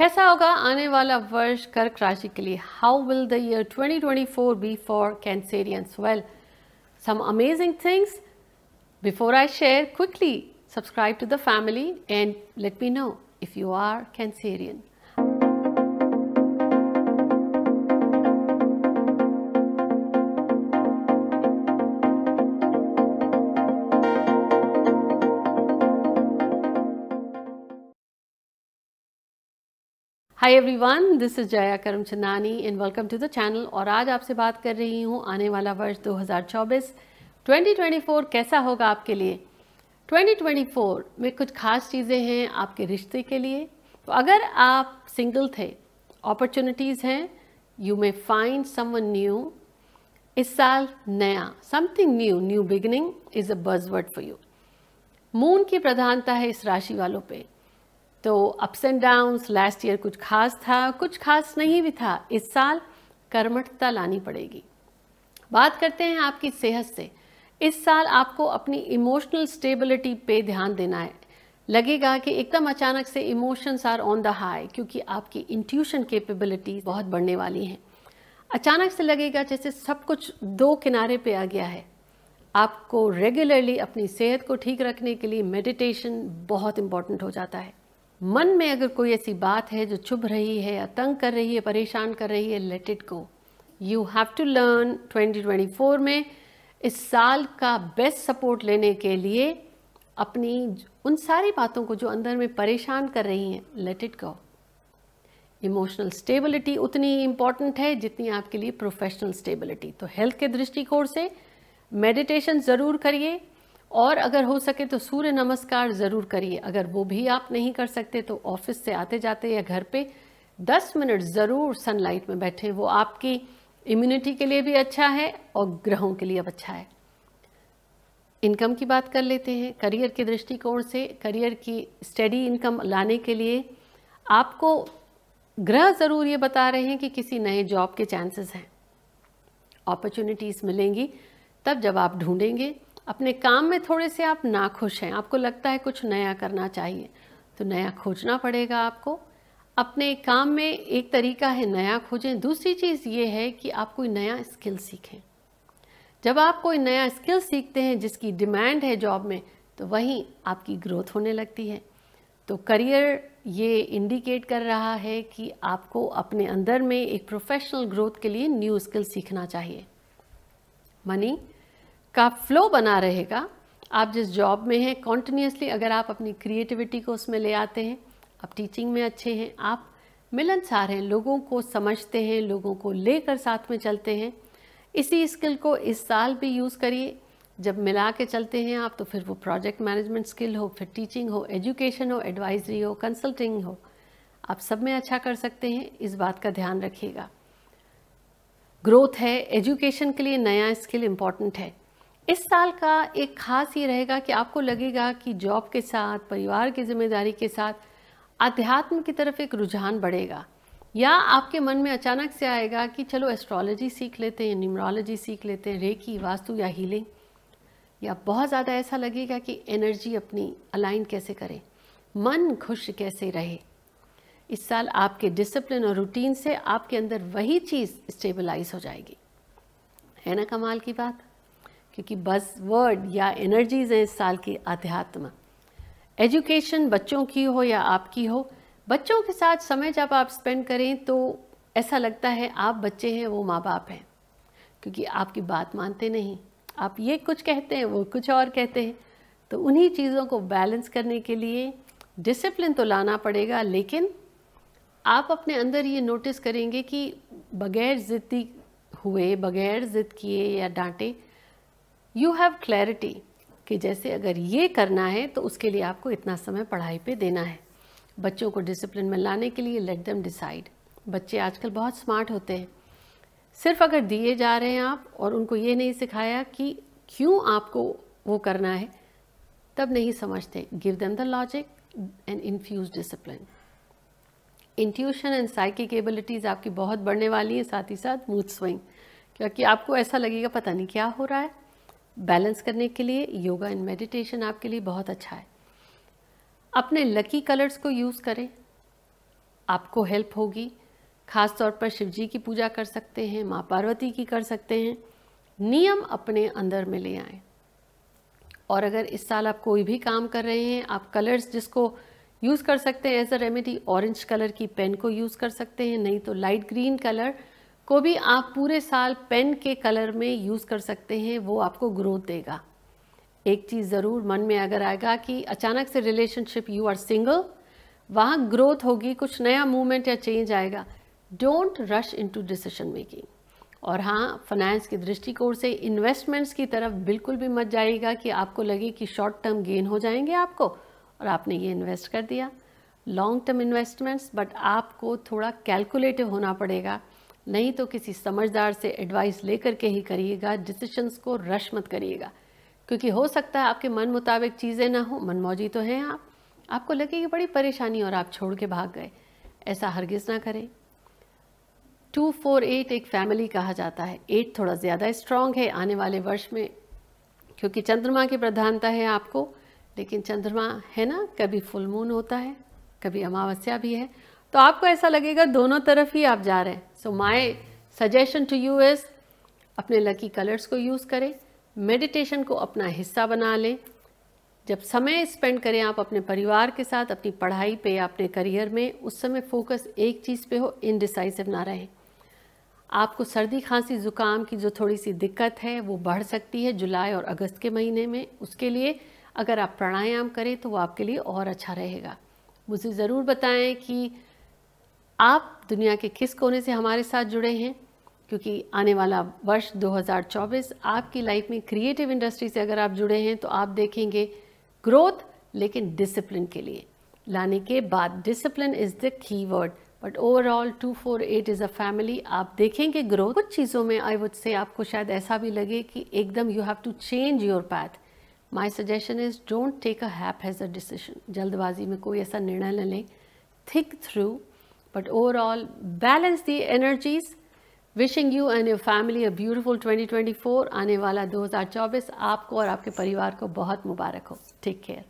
कैसा होगा आने वाला वर्ष कर्क राशि के लिए? How will the year 2024 be for Cancerians well some amazing things before I share quickly subscribe to the family and let me know if you are Cancerian hi everyone this is Jaya Karamchandani and welcome to the channel और आज आपसे बात कर रही हूँ आने वाला वर्ष 2024 2024 कैसा होगा आपके लिए? 2024 में कुछ खास चीज़ें हैं आपके रिश्ते के लिए। तो अगर आप सिंगल थे अपॉर्चुनिटीज़ हैं you may find someone new इस साल नया something new new beginning is a buzzword for you moon की प्रधानता है इस राशि वालों पे। तो ups and downs last year कुछ खास था, कुछ खास नहीं भी था। इस साल कर्मठता लानी पड़ेगी। बात करते हैं आपकी सेहत से। इस साल आपको अपनी इमोशनल स्टेबिलिटी पे ध्यान देना है। लगेगा कि एकदम अचानक से emotions are on the high क्योंकि आपकी इंट्यूशन कैपेबिलिटी बहुत बढ़ने वाली हैं। अचानक से लगेगा जैसे सब कुछ दो किनारे पे आ गया है। आपको रेगुलरली अपनी सेहत को ठीक रखने के लिए मेडिटेशन बहुत इंपॉर्टेंट हो जाता है। मन में अगर कोई ऐसी बात है जो चुभ रही है तंग कर रही है, परेशान कर रही है let it go you have to learn 2024 में इस साल का बेस्ट सपोर्ट लेने के लिए अपनी उन सारी बातों को जो अंदर में परेशान कर रही हैं let it go emotional stability उतनी इंपॉर्टेंट है जितनी आपके लिए प्रोफेशनल स्टेबिलिटी तो हेल्थ के दृष्टिकोण से मेडिटेशन ज़रूर करिए। और अगर हो सके तो सूर्य नमस्कार ज़रूर करिए। अगर वो भी आप नहीं कर सकते तो ऑफ़िस से आते जाते या घर पे 10 मिनट ज़रूर सनलाइट में बैठे। वो आपकी इम्यूनिटी के लिए भी अच्छा है और ग्रहों के लिए अच्छा है। इनकम की बात कर लेते हैं। करियर के दृष्टिकोण से करियर की स्टडी इनकम लाने के लिए आपको ग्रह ज़रूर ये बता रहे हैं कि किसी नए जॉब के चांसेस हैं। अपॉर्चुनिटीज़ मिलेंगी, तब जब आप ढूंढेंगे अपने काम में थोड़े से आप नाखुश हैं। आपको लगता है कुछ नया करना चाहिए तो नया खोजना पड़ेगा आपको। अपने काम में एक तरीका है नया खोजें। दूसरी चीज़ ये है कि आप कोई नया स्किल सीखें। जब आप कोई नया स्किल सीखते हैं, जिसकी डिमांड है जॉब में तो वहीं आपकी ग्रोथ होने लगती है। तो करियर ये इंडिकेट कर रहा है कि आपको अपने अंदर में एक प्रोफेशनल ग्रोथ के लिए न्यू स्किल सीखना चाहिए। मनी का फ्लो बना रहेगा। आप जिस जॉब में हैं कॉन्टिन्यूसली अगर आप अपनी क्रिएटिविटी को उसमें ले आते हैं, आप टीचिंग में अच्छे हैं, आप मिलनसार हैं, लोगों को समझते हैं, लोगों को लेकर साथ में चलते हैं, इसी स्किल को इस साल भी यूज़ करिए। जब मिला के चलते हैं आप तो फिर वो प्रोजेक्ट मैनेजमेंट स्किल हो, फिर टीचिंग हो एजुकेशन हो एडवाइजरी हो कंसल्टिंग हो। आप सब में अच्छा कर सकते हैं, इस बात का ध्यान रखिएगा। ग्रोथ है एजुकेशन के लिए नया स्किल इंपॉर्टेंट है। इस साल का एक खास ये रहेगा कि आपको लगेगा कि जॉब के साथ, परिवार की ज़िम्मेदारी के साथ अध्यात्म की तरफ़ एक रुझान बढ़ेगा। या आपके मन में अचानक से आएगा कि चलो एस्ट्रोलॉजी सीख लेते हैं न्यूमरोलॉजी सीख लेते हैं, रेकी, वास्तु या हीलिंग या बहुत ज़्यादा ऐसा लगेगा कि एनर्जी अपनी अलाइन कैसे करें? मन खुश कैसे रहे? इस साल आपके डिसिप्लिन और रूटीन से आपके अंदर वही चीज़ स्टेबलाइज हो जाएगी। है ना कमाल की बात? क्योंकि बस वर्ड या एनर्जीज हैं इस साल की अध्यात्म। एजुकेशन बच्चों की हो या आपकी हो, बच्चों के साथ समय जब आप स्पेंड करें तो ऐसा लगता है आप बच्चे हैं, वो माँ बाप हैं। क्योंकि आपकी बात मानते नहीं। आप ये कुछ कहते हैं, वो कुछ और कहते हैं। तो उन्हीं चीज़ों को बैलेंस करने के लिए डिसिप्लिन तो लाना पड़ेगा, लेकिन आप अपने अंदर ये नोटिस करेंगे कि बगैर ज़िद्दी हुए, बगैर ज़िद किए या डांटे यू हैव क्लैरिटी कि जैसे अगर ये करना है तो उसके लिए आपको इतना समय पढ़ाई पे देना है। बच्चों को डिसिप्लिन में लाने के लिए लेट देम डिसाइड बच्चे आजकल बहुत स्मार्ट होते हैं। सिर्फ़ अगर दिए जा रहे हैं आप और उनको ये नहीं सिखाया कि क्यों आपको वो करना है, तब नहीं समझते। Give them the logic and infuse discipline intuition and psychic abilities आपकी बहुत बढ़ने वाली हैं, साथ ही साथ मूथ स्विंग क्योंकि आपको ऐसा लगेगा, पता नहीं क्या हो रहा है। बैलेंस करने के लिए, योगा एंड मेडिटेशन आपके लिए बहुत अच्छा है। अपने लकी कलर्स को यूज़ करें। आपको हेल्प होगी। खास तौर पर शिव जी की पूजा कर सकते हैं, माँ पार्वती की कर सकते हैं। नियम अपने अंदर में ले आए। और अगर इस साल आप कोई भी काम कर रहे हैं, आप कलर्स जिसको यूज़ कर सकते हैं, as a remedy, orange colour की पेन को यूज़ कर सकते हैं, नहीं तो लाइट ग्रीन कलर को भी आप पूरे साल पेन के कलर में यूज़ कर सकते हैं, वो आपको ग्रोथ देगा। एक चीज़ ज़रूर मन में अगर आएगा कि अचानक से रिलेशनशिप यू आर सिंगल, वहाँ ग्रोथ होगी, कुछ नया मूवमेंट या चेंज आएगा, don't rush into decision making. और हाँ फाइनेंस के दृष्टिकोण से इन्वेस्टमेंट्स की तरफ़ बिल्कुल भी मत जाइएगा कि आपको लगे कि शॉर्ट टर्म गेन हो जाएँगे आपको, और आपने ये इन्वेस्ट कर दिया। लॉन्ग टर्म इन्वेस्टमेंट्स, बट आपको थोड़ा कैलकुलेटिव होना पड़ेगा नहीं तो किसी समझदार से एडवाइस लेकर के ही करिएगा डिसीशंस को रश मत करिएगा। क्योंकि हो सकता है आपके मन मुताबिक चीज़ें ना हो मनमौजी तो हैं आप। आपको लगेगी बड़ी परेशानी और आप छोड़ के भाग गए। ऐसा हरगिज़ ना करें। टू फोर एट एक फैमिली कहा जाता है। एट थोड़ा ज़्यादा स्ट्रॉन्ग है आने वाले वर्ष में, क्योंकि चंद्रमा की प्रधानता है आपको। लेकिन चंद्रमा है ना, कभी फुल मून होता है, कभी अमावस्या भी है। तो आपको ऐसा लगेगा दोनों तरफ़ ही आप जा रहे हैं। So my suggestion to you is अपने लकी कलर्स को यूज़ करें मेडिटेशन को अपना हिस्सा बना लें। जब समय स्पेंड करें आप अपने परिवार के साथ, अपनी पढ़ाई पे, अपने करियर में, उस समय फोकस एक चीज़ पे हो इनडिसाइसिव ना रहें। आपको सर्दी खांसी ज़ुकाम की जो थोड़ी सी दिक्कत है, वो बढ़ सकती है जुलाई और अगस्त के महीने में। उसके लिए अगर आप प्राणायाम करें तो वो आपके लिए और अच्छा रहेगा। मुझे ज़रूर बताएँ कि आप दुनिया के किस कोने से हमारे साथ जुड़े हैं? क्योंकि आने वाला वर्ष 2024 आपकी लाइफ में क्रिएटिव इंडस्ट्री से अगर आप जुड़े हैं तो आप देखेंगे ग्रोथ लेकिन डिसिप्लिन के लिए। लाने के बाद discipline is the key word but overall two four eight is a family आप देखेंगे ग्रोथ कुछ चीज़ों में आई वुड से आपको शायद ऐसा भी लगे कि एकदम you have to change your path my suggestion is don't take a haphazard decision जल्दबाजी में कोई ऐसा निर्णय न लें। Think through but overall, balance the energies. Wishing you and your family a beautiful 2024 आने वाला 2024 आपको और आपके परिवार को बहुत मुबारक हो। Take care